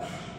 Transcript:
you